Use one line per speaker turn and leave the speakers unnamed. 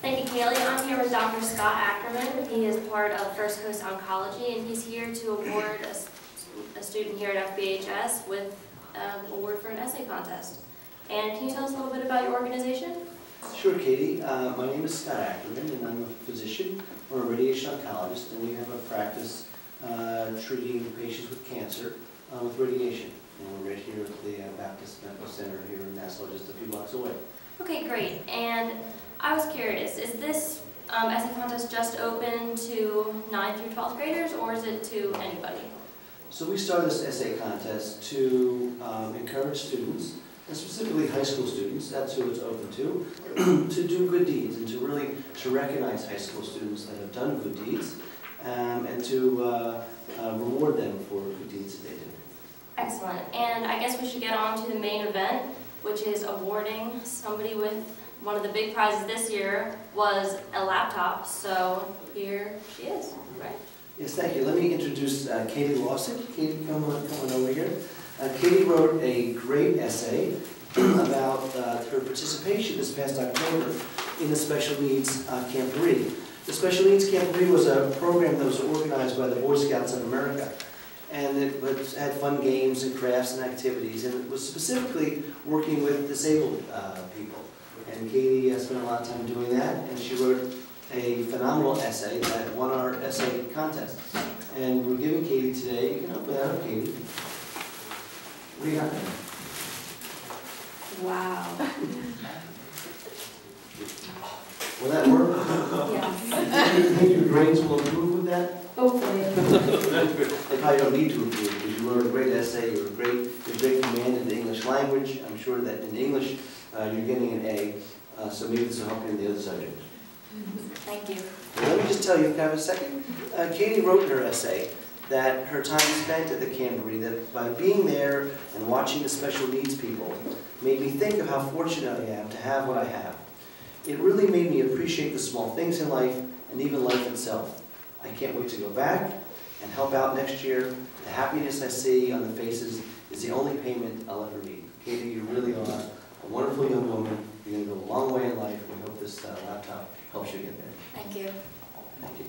Thank you, Kaylee. I'm here with Dr. Scot Ackerman. He is part of First Coast Oncology, and he's here to award a student here at FBHS with an award for an essay contest. And can you tell us a little bit about your organization?
Sure, Katie. Uh, My name is Scot Ackerman, and I'm a physician or a radiation oncologist, and we have a practice uh, treating patients with cancer uh, with radiation. And we're right here at the uh, Baptist Medical Center here in Nassau, just a few blocks away.
Okay, great. And I was curious, is this um, essay contest just open to 9th through 12th graders, or is it to anybody?
So we started this essay contest to um, encourage students, and specifically high school students, that's who it's open to, to do good deeds and to really, to recognize high school students that have done good deeds um, and to uh, uh, reward them for good deeds that they do.
Excellent. And I guess we should get on to the main event, which is awarding somebody with one of the big prizes this year was a laptop. So here she is, right?
Yes, thank you. Let me introduce uh, Katy Lawson. Katy, come on, come on over here. Uh, Katy wrote a great essay about uh, her participation this past October in the Special Needs uh, Camporee. The Special Needs Camp Camporee was a program that was organized by the Boy Scouts of America. And it was, had fun games and crafts and activities, and it was specifically working with disabled uh, people. And Katy uh, spent a lot of time doing that, and she wrote a phenomenal essay that won our essay contest. And we're giving Katy today, you can open that up, Katy. What do you got there?
Wow.
Will that work?
Yes.
Do you think your grades will improve with that?
Hopefully.
They probably don't need to improve, because you wrote a great essay, you're a great, you're a great command in the English language. I'm sure that in English, uh, you're getting an A, uh, so maybe this will help you in the other subject.
Thank you.
Well, Let me just tell you, can I have a second? Uh, Katy wrote in her essay that her time spent at the Camporee, that by being there and watching the special needs people, made me think of how fortunate I am to have what I have. It really made me appreciate the small things in life and even life itself. I can't wait to go back and help out next year. The happiness I see on the faces is the only payment I'll ever need. Katy, you really are a wonderful young woman. You're going to go a long way in life. And we hope this uh, laptop helps you get there.
Thank you.
Thank you.